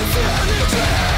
Close to the